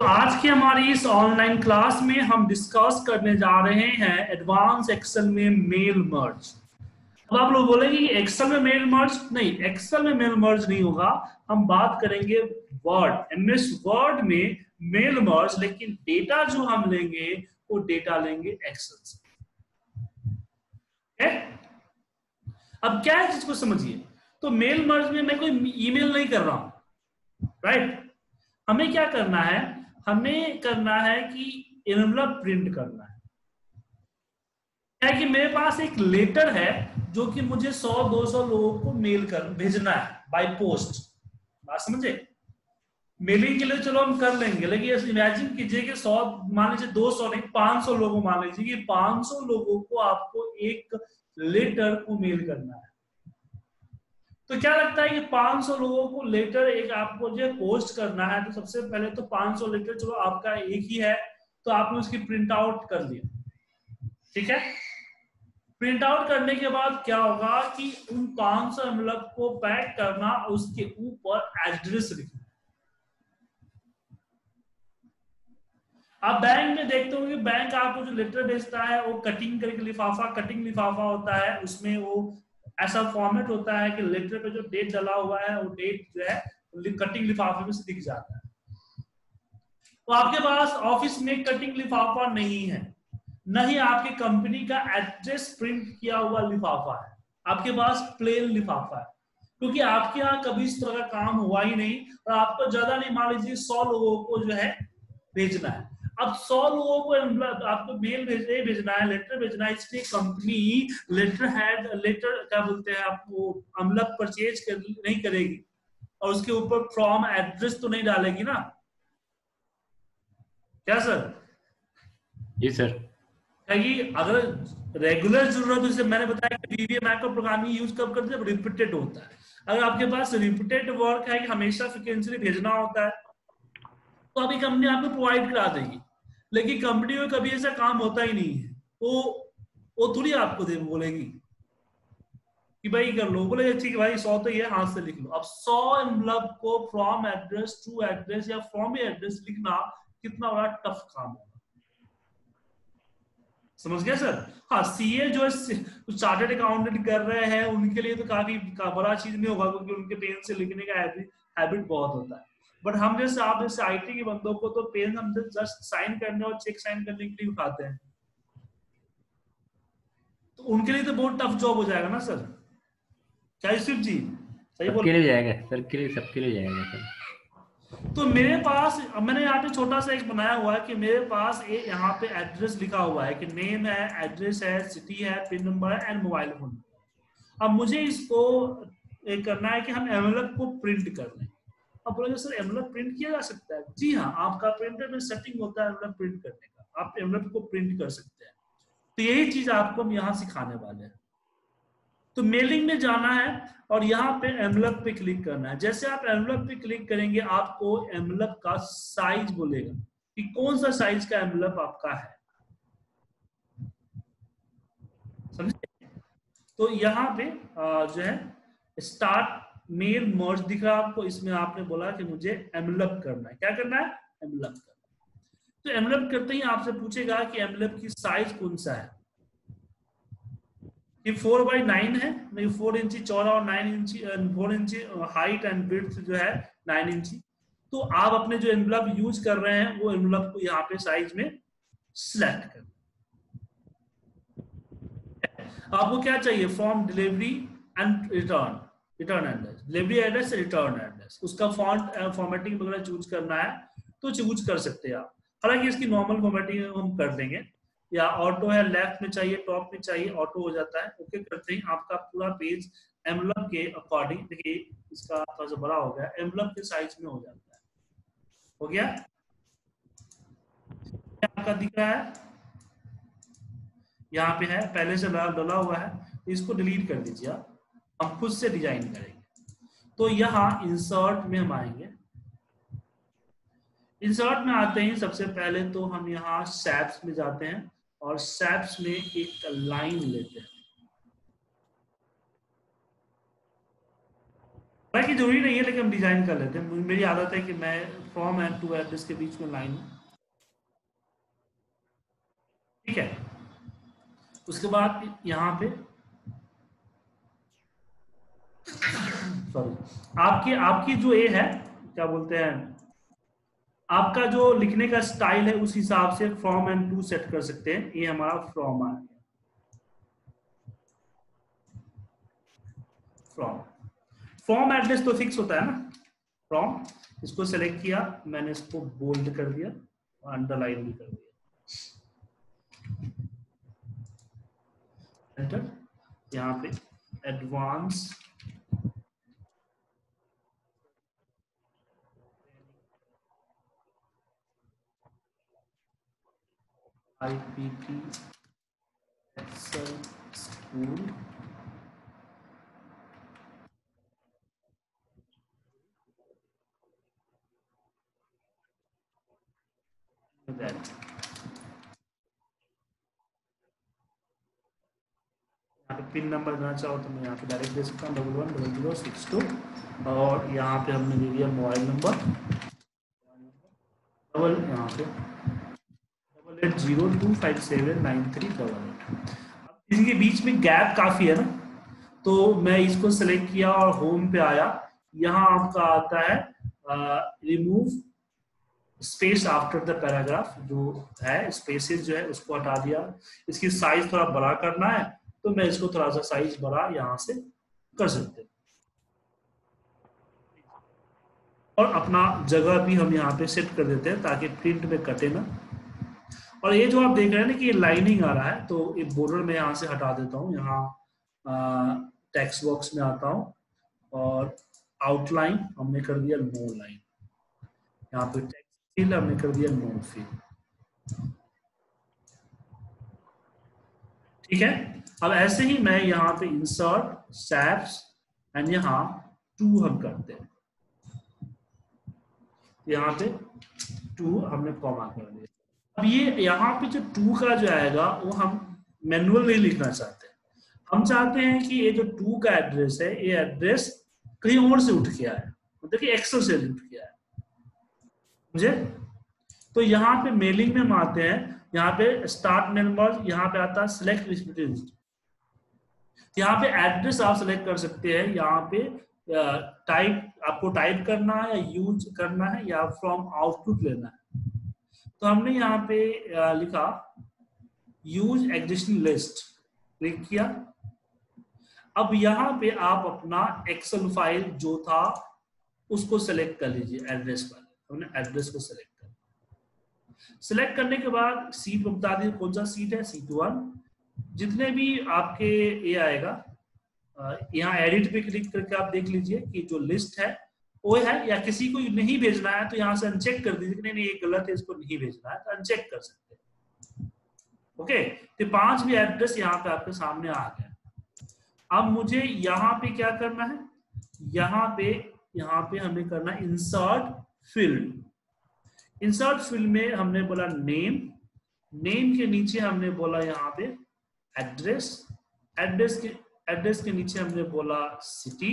तो आज की हमारी इस ऑनलाइन क्लास में हम डिस्कस करने जा रहे हैं एडवांस एक्सेल में मेल मर्ज अब आप लोग बोलेंगे एक्सेल में मेल मर्ज नहीं एक्सेल में मेल मर्ज नहीं होगा। हम बात करेंगे वर्ड एमएस वर्ड में मेल मर्ज लेकिन डेटा जो हम लेंगे, वो डेटा लेंगे एक्सेल से? अब क्या है चीज़ को समझिए? तो मेल मर्ज में मैं कोई ईमेल नहीं कर रहा हूँ राइट हमें क्या करना है? हमें करना है कि एनवलप प्रिंट करना है। क्या कि मेरे पास एक लेटर है जो कि मुझे 100-200 लोगों को मेल कर, भेजना है बाय पोस्ट बात समझे? मेलिंग के लिए चलो हम कर लेंगे, लेकिन इमेजिन कीजिए कि 100 मान लीजिए 200 नहीं 500 लोगों मान लीजिए कि 500 लोगों को आपको एक लेटर को मेल करना है। तो क्या लगता है कि 500 लोगों को लेटर एक आपको जो पोस्ट करना है तो सबसे पहले तो 500 लेटर चलो आपका एक ही है तो आपने उसकी प्रिंट आउट कर लिया। ठीक है? प्रिंट आउट करने के बाद क्या होगा कि उन 500 एमलप को पैक करना, उसके ऊपर एड्रेस लिखना। आप बैंक में देखते हो कि बैंक आपको जो लेटर भेजता है, वो कटिंग करके लिफाफा कटिंग लिफाफा होता है, उसमें वो ऐसा फॉर्मेट होता है कि लेटर पे जो डेट डला हुआ है, वो डेट जो है कटिंग लिफाफे में से दिख जाता है। तो आपके पास ऑफ़िस में कटिंग लिफाफा नहीं है। न ही आपकी कंपनी का एड्रेस प्रिंट किया हुआ लिफाफा है। आपके पास प्लेन लिफाफा है। क्योंकि आपके यहाँ कभी इस तरह का काम हुआ ही नहीं और आपको ज़्यादा नहीं, मान लीजिए सौ लोगों को जो है भेजना है। अब सौ लोगों को आपको मेल भेजने भेजना है लेटर भेजना है इसलिए कंपनी लेटर हैड लेटर क्या बोलते हैं आपको अमलक परचेज कर, नहीं करेगी। और उसके ऊपर फ्रॉम एड्रेस तो नहीं डालेगी ना। क्या सर? जी सर। अगर रेगुलर ज़रूरत जैसे मैंने बताया कि वीवीएम का प्रोग्रामिंग यूज़ कब करते हैं? रिपीटेड होता है। अगर आपके पास रिपीटेड वर्क है कि हमेशा फ्रिक्वेंसी भेजना होता है तो अभी कंपनी आपको प्रोवाइड करा देगी। लेकिन कंपनी में कभी ऐसा काम होता ही नहीं है। वो वो थोड़ी आपको दे, बोलेगी कि भाई कर लो। बोले, ठीक है भाई, सौ तो ये हाथ से लिख लो। अब सौ एनवलप को फ्रॉम एड्रेस टू एड्रेस या फ्रॉम एड्रेस लिखना कितना बड़ा टफ काम होगा। समझ गया सर? हाँ सीए जो चार्टेड अकाउंटेंट कर रहे हैं, उनके लिए तो काफ़ी बड़ा चीज़ नहीं होगा क्योंकि उनके पेन से लिखने का हैबिट बहुत होता है। बट हम जैसे आप जैसे आईटी के बंदों को तो पेन हम जस्ट साइन करने और चेक साइन करने के लिए उठाते हैं। तो उनके लिए तो बहुत टफ जॉब हो जाएगा ना सर क्या शिव जी? सही बोल लिए जाएगा सर के लिए सबके लिए जाएगा सर तो मेरे पास मैंने यहाँ पे छोटा सा एक बनाया हुआ है कि मेरे पास एक यहाँ पे एड्रेस लिखा हुआ है कि नेम है एड्रेस है सिटी है पिन नंबर है एंड मोबाइल फ़ोन अब मुझे इसको करना है कि हम एमएलएफ को प्रिंट कर लें। अब बोलेंगे सर एमएलएफ प्रिंट किया जा सकता है? जी हाँ आपका प्रिंटर में सेटिंग होता है एमएलएफ प्रिंट करने का। आप एमएलएफ को प्रिंट कर सकते हैं। तो यही चीज़ आपको हम यहाँ सिखाने वाले हैं। तो मेलिंग में जाना है और यहाँ पे एमलप पे क्लिक करना है। जैसे आप एमलप पे क्लिक करेंगे, आपको एमलप का साइज़ बोलेगा कि कौन सा साइज़ का एमलप आपका है। समझे? तो यहाँ पे जो है स्टार्ट मेल मर्ज दिख रहा आपको, इसमें आपने बोला कि मुझे एमलप करना है। क्या करना है? एमलप करना तो एमलप करते ही आपसे पूछेगा कि एमलप की साइज़ कौन सा है? ये फोर बाई नाइन है नहीं फोर इंची चौड़ा और नाइन इंची फोर इंची हाइट एंड ब्रिथ जो है नाइन इंची। तो आप अपने जो एनवलप यूज़ कर रहे हैं, वो एनवलप को यहाँ पे साइज़ में सिलेक्ट कर आपको क्या चाहिए? Form delivery and return return address delivery address return address उसका फॉन्ट फॉर्मेटिंग वगैरह चूज़ करना है तो चूज़ कर सकते हैं आप। हालाँकि इसकी नॉर्मल फॉर्मेटिंग हम कर देंगे। या ऑटो है लेफ़्ट में चाहिए टॉप में चाहिए ऑटो हो जाता है। ओके करते ही। आपका पूरा पेज एमलप के अकॉर्डिंग देखिए, इसका थोड़ा सा बड़ा हो गया। एमलप के साइज़ में हो जाता है। हो गया? आपका दिख रहा है? यहाँ पे है, पहले से डला हुआ है। इसको डिलीट कर दीजिए आप। हम खुद से डिज़ाइन करेंगे। तो यहाँ इंसर्ट में हम आएँगे। इंसर्ट में आते ही सबसे पहले तो हम यहाँ सैप्स में जाते हैं और सैप्स में एक लाइन लेते हैं। हालाँकि ज़रूरी नहीं है, लेकिन हम डिज़ाइन कर लेते हैं। मेरी आदत है कि मैं फ्रॉम एंड टू एड्रेस के बीच में लाइन ठीक है? उसके बाद यहाँ पे सॉरी आपकी आपकी जो ए है, क्या बोलते हैं, आपका जो लिखने का स्टाइल है, उस हिसाब से फ्रॉम एंड टू सेट कर सकते हैं। ये हमारा फ्रॉम आ गया। फ्रॉम फ्रॉम एड्रेस तो फिक्स होता है ना? फ्रॉम इसको सेलेक्ट किया, मैंने इसको बोल्ड कर दिया और अंडरलाइन भी कर दिया। एंटर यहाँ पे advance IPT Excel School. That. यहाँ पे पिन नंबर देना चाहो तो मैं यहाँ पे डायरेक्ट दे सकता हूँ double one double zero six two और यहाँ पे हमने दे दिया मोबाइल नंबर डबल यहाँ पे. Double eight zero two five seven nine three double eight इनके बीच में गैप काफ़ी है ना? तो मैं इसको सेलेक्ट किया और होम पे आया। यहाँ आपका आता है remove space after the paragraph जो है स्पेसेस जो है, उसको हटा दिया। इसकी साइज़ थोड़ा बड़ा करना है तो मैं इसको थोड़ा सा साइज़ बड़ा यहाँ से कर सकते और अपना जगह भी हम यहाँ पे सेट कर देते हैं, ताकि प्रिंट में कटे ना। और ये जो आप देख रहे हैं ना कि ये लाइनिंग आ रहा है तो ये बॉर्डर में यहाँ से हटा देता हूँ, यहाँ टेक्स्ट बॉक्स में आता हूँ और आउटलाइन हमने कर दिया नो लाइन यहाँ पे टेक्स्ट फिल हमने कर दिया नो फिल ठीक है? अब ऐसे ही मैं यहाँ पे इंसर्ट सैप्स एंड यहाँ टू हम करते हैं. यहाँ पे टू हमने कॉमा कर दिया। अब ये यहाँ पे जो टू का जो आएगा, वो हम मैनुअल नहीं लिखना चाहते। हम चाहते हैं कि ये जो टू का एड्रेस है, ये एड्रेस कहीं और से उठ गया है। देखिए एक्सल से उठ गया है। मुझे तो यहाँ पे मेलिंग में हम आते हैं। यहाँ पे स्टार्ट मेंबर यहाँ पे आता है सिलेक्ट यहाँ पे एड्रेस आप सिलेक्ट कर सकते हैं। यहाँ पे टाइप आपको टाइप करना है यूज़ करना है या फ्रॉम आउटपुट लेना है। तो हमने यहाँ पे लिखा यूज़ एग्जिस्टिंग लिस्ट क्लिक किया। अब यहाँ पे आप अपना एक्सेल फ़ाइल जो था, उसको सेलेक्ट कर लीजिए एड्रेस पर। हमने एड्रेस को सेलेक्ट कर सिलेक्ट करने के बाद सीट बता दी कौन सा सीट है? सीट वन जितने भी आपके ये आएगा यहाँ एडिट पे क्लिक करके आप देख लीजिए कि जो लिस्ट है वो है, या किसी को नहीं भेजना है तो यहाँ से अनचेक कर दीजिए नहीं नहीं, ये गलत है, इसको नहीं भेजना है तो अनचेक कर सकते हैं। ओके तो पाँच भी एड्रेस यहाँ पे आपके सामने आ गया अब मुझे यहाँ पे क्या करना है? यहाँ पे यहाँ पे हमें करना है इंसर्ट फ़ील्ड इंसर्ट फ़ील्ड में हमने बोला नेम नेम के नीचे हमने बोला यहाँ पे एड्रेस एड्रेस के एड्रेस के नीचे हमने बोला सिटी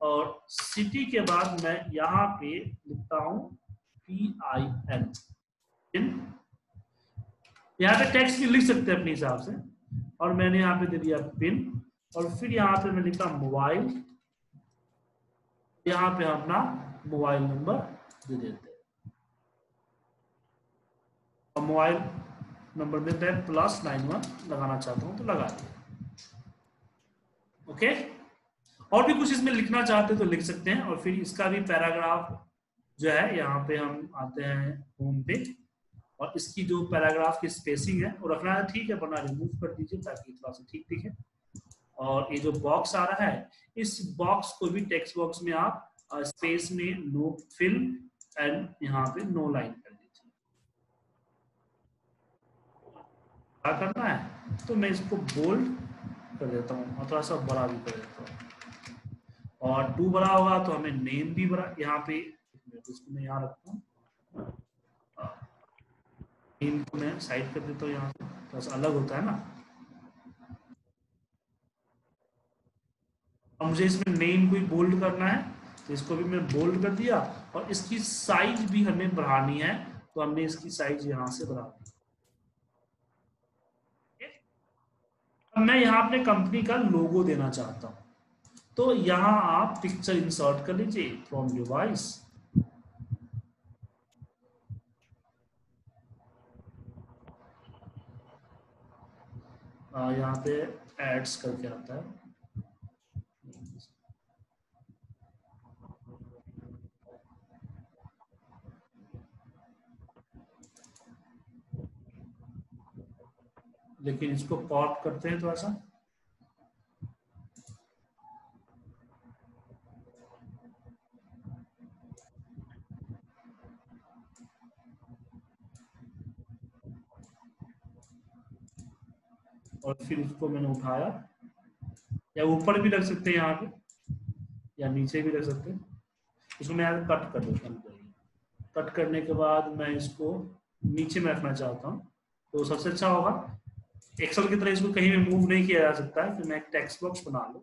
और सिटी के बाद मैं यहाँ पे लिखता हूँ पी आई एन यहाँ पे टेक्स्ट भी लिख सकते हैं अपने हिसाब से। और मैंने यहाँ पे दे दिया पिन और फिर यहाँ पे मैं लिखा मोबाइल यहाँ पे अपना मोबाइल नंबर दे देते हैं। मोबाइल नंबर में मैं प्लस नाइन वन लगाना चाहता हूँ तो लगा दिया। ओके और भी कुछ इसमें लिखना चाहते तो लिख सकते हैं, और फिर इसका भी पैराग्राफ जो है, यहाँ पे हम आते हैं होम पे, और इसकी जो पैराग्राफ की स्पेसिंग है, वो रखना है, ठीक है, वरना रिमूव कर दीजिए ताकि थोड़ा सा ठीक दिखे। और ये जो बॉक्स आ रहा है, इस बॉक्स को भी टेक्स्ट बॉक्स में आप स्पेस में नो फिल एंड यहाँ पे नो लाइन कर दीजिए। क्या करना है? तो मैं इसको बोल्ड कर देता हूँ, और थोड़ा सा बड़ा भी कर देता हूँ। और टू बड़ा होगा तो हमें नेम भी बड़ा, यहाँ पे इसको मैं यहाँ रखता हूँ। नेम को मैं साइड कर देता हूँ यहाँ से थोड़ा सा अलग होता है ना। और मुझे इसमें नेम को ही बोल्ड करना है तो इसको भी मैं बोल्ड कर दिया, और इसकी साइज़ भी हमें बढ़ानी है तो हमने इसकी साइज़ यहाँ से बढ़ा दी। अब मैं यहाँ अपने कंपनी का लोगो देना चाहता हूँ। तो यहाँ आप पिक्चर इंसर्ट कर लीजिए फ्रॉम डिवाइस यहाँ पे एड्स करके आता है। लेकिन इसको पॉप करते हैं थोड़ा सा। और फिर उसको मैंने उठाया। या ऊपर भी रख सकते हैं यहाँ पे, या नीचे भी रख सकते हैं। इसको मैं यहाँ कट कर देता हूँ। कट करने के बाद मैं इसको नीचे में रखना चाहता हूँ। तो सबसे अच्छा होगा। एक्सल की तरह इसको कहीं भी मूव नहीं किया जा सकता है तो मैं एक टेक्स्ट बॉक्स बना लू।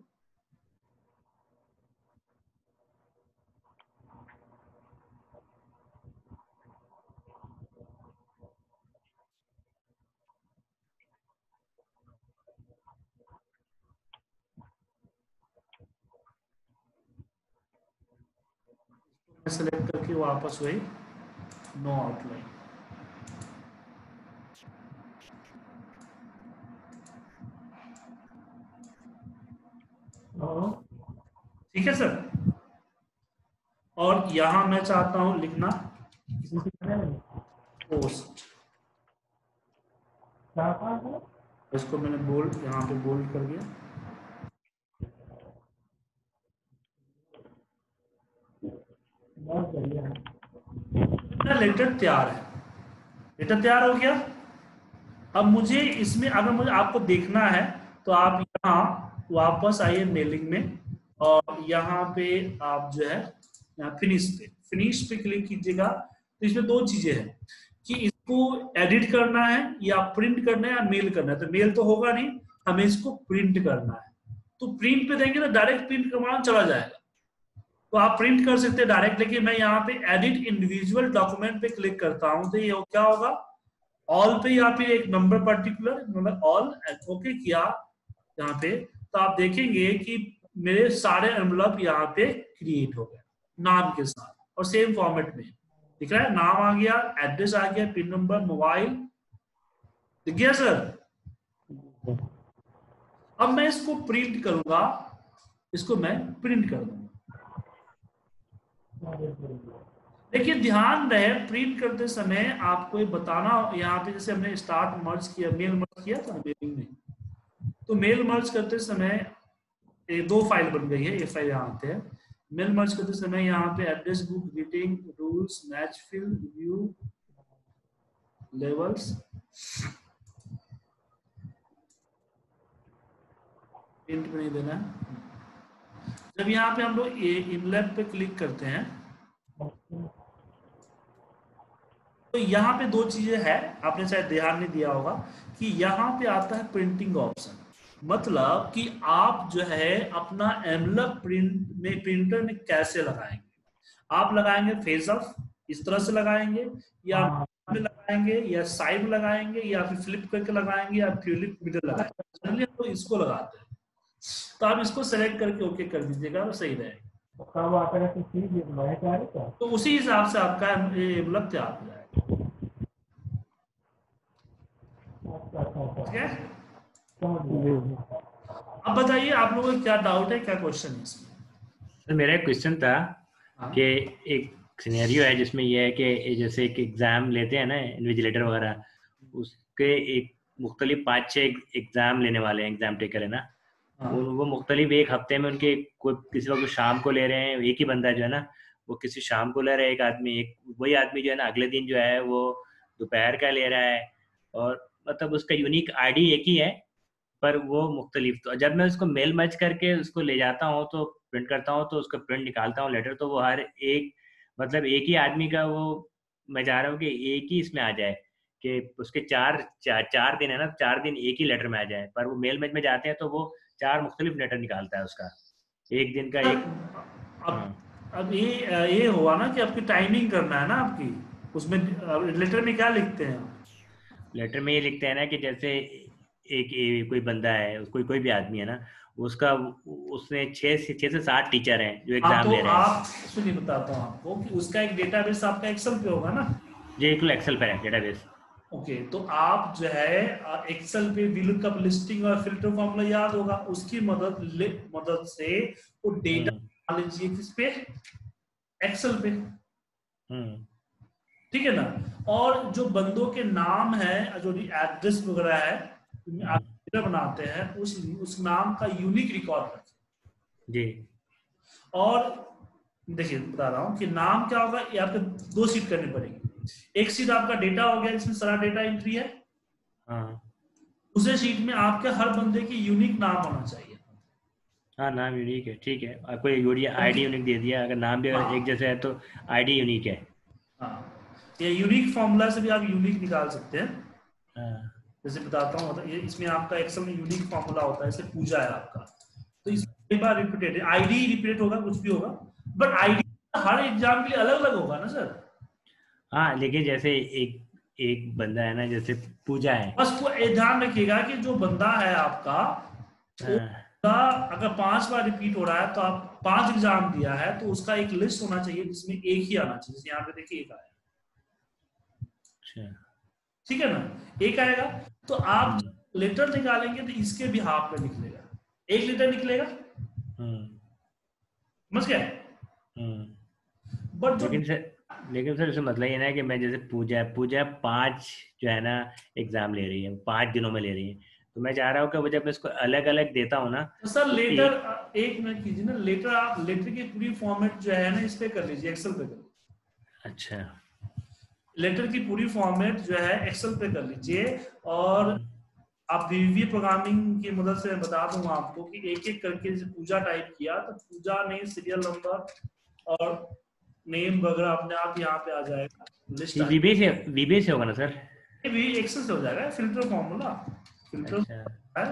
सेलेक्ट करके वापस वही नो आउटलाइन ठीक है सर और यहाँ मैं चाहता हूँ लिखना पोस्ट इसको मैंने बोल्ड यहाँ पे बोल्ड कर दिया। लेटर तैयार है। लेटर तैयार हो गया? अब मुझे इसमें अगर मुझे आपको देखना है तो आप यहाँ वापस आइए मेलिंग में और यहाँ पे आप जो है फिनिश पे। फिनिश पे क्लिक कीजिएगा। तो इसमें दो चीज़ें हैं कि इसको एडिट करना है या प्रिंट करना है या मेल करना है। तो मेल तो होगा नहीं, हमें इसको प्रिंट करना है। तो प्रिंट पे देंगे तो डायरेक्ट प्रिंट कमांड चला जाएगा। तो आप प्रिंट कर सकते हैं डायरेक्ट लेकिन मैं यहाँ पे एडिट इंडिविजुअल डॉक्यूमेंट पे क्लिक करता हूँ। तो ये क्या होगा? ऑल पे यहाँ पे एक नंबर पर्टिकुलर मतलब ऑल ओके किया यहाँ पे। तो आप देखेंगे कि मेरे सारे एनवलप यहाँ पे क्रिएट हो गए, नाम के साथ, और सेम फॉर्मेट में। दिख रहा है? नाम आ गया एड्रेस आ गया पिन नंबर मोबाइल दिख गया सर अब मैं इसको प्रिंट करूँगा, इसको मैं प्रिंट कर दूँगा। देखिए, ध्यान रहे प्रिंट करते समय आपको ये बताना, यहाँ पे जैसे हमने स्टार्ट मर्ज किया मेल मर्ज किया था मेलिंग में तो मेल मर्ज करते समय एक दो फ़ाइल बन गई है, ये फ़ाइल यहाँ आते हैं। मेल मर्ज करते समय यहाँ पे address book greeting rules match field view labels print में नहीं देना है। जब यहाँ पे हम लोग इनलेट पे क्लिक करते हैं तो यहाँ पे दो चीज़ें है। आपने शायद ध्यान नहीं दिया होगा कि यहाँ पे आता है प्रिंटिंग ऑप्शन मतलब कि आप जो है अपना एमलप प्रिंट में प्रिंटर में कैसे लगाएँगे? आप लगाएँगे फेस ऑफ़ इस तरह से लगाएँगे या हाँ। लगाएँगे या साइड लगाएँगे या फिर फ्लिप करके लगाएँगे या फ्लिप मिडल लगाएँगे। तो इसको लगाते हैं। तो आप इसको सेलेक्ट करके ओके कर दीजिएगा तो सही रहेगा। तो उसी हिसाब से आपका एमलप तैयार हो जाएगा। अब बताइए आप लोगों को क्या डाउट है क्या क्वेश्चन है इसमें? सर मेरा एक क्वेश्चन था हाँ? कि एक सिनेरियो है जिसमें ये है कि जैसे एक एग्ज़ाम लेते हैं ना इन्विजिलेटर वगैरह उसके एक मुख्तलिफ़ पाँच छः एग्ज़ाम लेने वाले हैं एग्ज़ाम टेकर है ना। हाँ। वो, मुख्तलिफ़ एक हफ़्ते में उनके कोई किसी वक्त शाम को ले रहे हैं एक ही बंदा जो है ना वो किसी शाम को ले रहा है एक आदमी एक वही आदमी जो है ना अगले दिन जो है वो दोपहर का ले रहा है और मतलब उसका यूनिक आईडी एक ही है पर वो मुख्तलिफ़ तो जब मैं उसको मेल मच करके उसको ले जाता हूँ तो प्रिंट करता हूँ तो उसका प्रिंट निकालता हूँ लेटर तो वो हर एक मतलब एक ही आदमी का वो मैं चाह रहा हूँ कि एक ही इसमें आ जाए कि उसके चार चार चार दिन है ना चार दिन एक ही लेटर में आ जाए पर वो मेल मैच में जाते हैं तो वो चार मुख्तलिफ़ लेटर निकालता है उसका एक दिन का एक अब अब ये ये हुआ ना कि आपकी टाइमिंग करना है ना आपकी उसमें लेटर में क्या लिखते हैं लेटर में ये लिखते हैं ना कि जैसे एक, एक कोई बंदा है कोई कोई भी आदमी है ना उसका उसने छह से छह से सात टीचर हैं जो एग्ज़ाम हाँ, तो ले रहे हैं। आप सुनिए बताता हूँ आपको कि उसका एक डेटाबेस आपका एक्सेल पे होगा ना? जी एक एक्सेल पे है डेटाबेस ओके तो आप जो है एक्सेल पे विलुकअप लिस्टिंग और फ़िल्टर फॉर्मूला याद होगा। उसकी मदद मदद से वो डेटा मान लीजिए किस पे? एक्सेल पे। हम्म। ठीक है ना? और जो बंदों के नाम है जो एड्रेस वगैरह है आप बनाते हैं उस उस नाम का यूनिक रिकॉर्ड रखें। जी। और देखिए बता रहा हूँ कि नाम क्या होगा ये आपको दो सीट करनी पड़ेगी। एक सीट आपका डेटा हो गया जिसमें सारा डेटा एंट्री है। हाँ। दूसरे सीट में आपके हर बंदे की यूनिक नाम होना चाहिए। हाँ नाम यूनिक है ठीक है। आपको यूनिक आईडी यूनिक दे दिया अगर नाम भी अगर हाँ। एक जैसा है तो आईडी यूनिक है। हाँ। ये यूनिक फॉर्मूला से भी आप यूनिक निकाल सकते हैं। हाँ। जैसे बताता हूँ मतलब ये इसमें आपका एक्सेल में यूनिक फॉर्मूला होता है जैसे पूजा है आपका। तो इस बार रिपीटेड आईडी रिपीट होगा कुछ भी होगा बट आईडी हर एग्ज़ाम के लिए अलग अलग होगा ना सर हाँ लेकिन जैसे एक एक बंदा है ना जैसे पूजा है। बस ध्यान रखिएगा कि जो बंदा है आपका हाँ। अगर पाँच बार रिपीट हो रहा है तो आप पाँच एग्ज़ाम दिया है तो उसका एक लिस्ट होना चाहिए जिसमें एक ही आना चाहिए। जैसे यहाँ पे देखिए एक आया। अच्छा। ठीक है ना? एक आएगा तो आप लेटर निकालेंगे तो इसके भी हाफ़ में निकलेगा। एक लीटर निकलेगा। हम्म। समझ गया बट लेकिन सर सर मतलब ये ना कि मैं जैसे पूजा पूजा पाँच जो है ना एग्ज़ाम ले रही है पाँच दिनों में ले रही है। तो मैं चाह रहा हूँ कि जब इसको अलग अलग देता हूँ ना। तो सर लेटर एक मिनट कीजिए ना लेटर आप लेटर की पूरी फॉर्मेट जो है ना इस पे कर लीजिए एक्सेल पे कर अच्छा। लेटर की पूरी फॉर्मेट जो है एक्सेल पे कर लीजिए और आप वीवी प्रोग्रामिंग की मदद से बता दूँगा आपको कि एक एक करके जैसे पूजा टाइप किया तो पूजा ने सीरियल नंबर और नेम वगैरह अपने आप यहाँ पे आ जाएगा। लिस्ट वीबी से वीबी से होगा ना सर वी एक्सेल से हो जाएगा फ़िल्टर फॉर्मूला फ़िल्टर अच्छा। है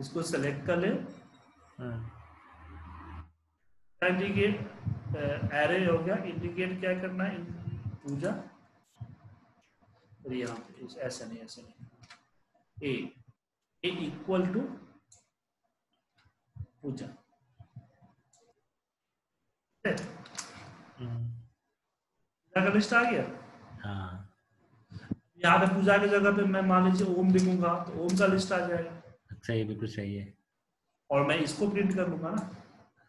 इसको सेलेक्ट कर ले। इंडिकेट एरे हो गया। इंडिकेट क्या करना है? पूजा। और यहाँ पे ऐसा नहीं ऐसा नहीं। ए ए इक्वल टू पूजा। पूजा का लिस्ट आ गया हाँ। यहाँ पे पूजा की जगह पे मैं मान लीजिए ओम लिखूँगा तो ओम का लिस्ट आ जाएगा। सही है बिल्कुल सही है। और मैं इसको प्रिंट कर लूँगा ना।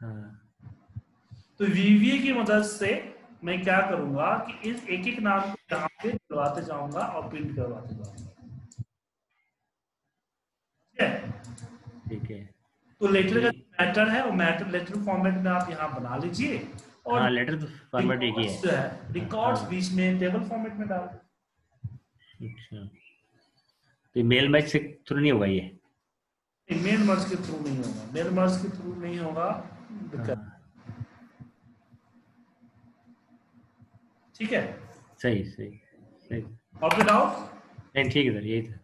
हाँ। तो वीवीए की मदद से मैं क्या करूँगा कि इस एक एक नाम को यहाँ पे करवाते जाऊँगा और प्रिंट करवाते जाऊँगा। ठीक है? तो लेटर का मैटर है वो मैटर लेटर फॉर्मेट में आप यहाँ बना लीजिए। और हाँ, लेटर तो फॉर्मेट एक ही है। रिकॉर्ड्स हाँ। बीच में टेबल फॉर्मेट में डाल। अच्छा। तो मेल मैच से थ्रू नहीं होगा ये? मेल मर्ज के थ्रू नहीं होगा। मेल मर्ज के थ्रू नहीं होगा। हाँ। ठीक है? सही सही। सही। और फिर आओ नहीं ठीक है सर यही था।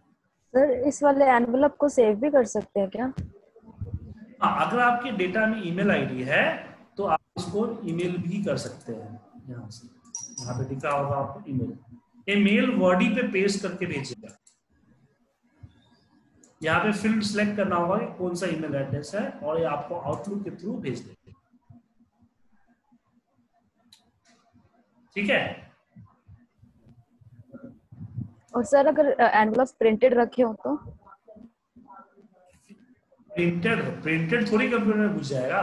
सर इस वाले एनवलप को सेव भी कर सकते हैं क्या? हाँ अगर आपके डेटा में ईमेल आईडी है इसको ईमेल भी कर सकते हैं यहाँ से। यहाँ पे दिखा होगा आपको ईमेल ये मेल वर्डी पे पेस्ट करके भेजेगा। यहाँ पे फ़ील्ड सिलेक्ट करना होगा कि कौन सा ईमेल एड्रेस है और ये आपको आउटलुक के थ्रू भेज देगा। ठीक है? और सर अगर एनवलप प्रिंटेड रखे हो तो? प्रिंटेड प्रिंटेड थोड़ी कंप्यूटर में घुस जाएगा।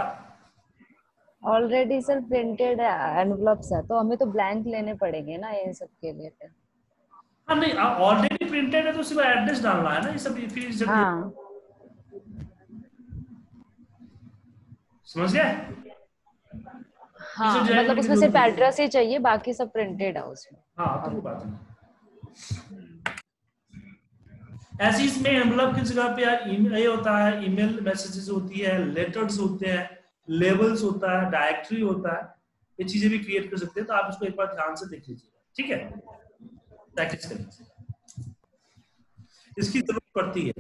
ऑलरेडी सर प्रिंटेड एनवलप्स है तो हमें तो ब्लैंक लेने पड़ेंगे ना इन सब के लिए फिर। हाँ नहीं ऑलरेडी प्रिंटेड है तो सिर्फ़ एड्रेस डालना है ना ये सब फिर जब हाँ। समझ गया? हाँ मतलब उसमें सिर्फ़ एड्रेस ही चाहिए बाकी सब प्रिंटेड है उसमें। हाँ तो वो बात है ऐसी इसमें एनवलप की जगह पे यार ये होता है ईमेल मैसेजेस होती है लेटर्स होते हैं। लेबल्स होता है डायरेक्टरी होता है ये चीज़ें भी क्रिएट कर सकते हैं तो आप इसको एक बार ध्यान से देख लीजिएगा ठीक है? प्रैक्टिस कर लीजिए इसकी ज़रूरत पड़ती है।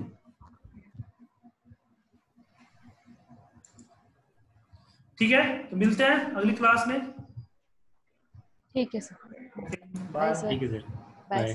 ठीक है? तो मिलते हैं अगली क्लास में। ठीक है सर बाय सर ठीक है सर बाय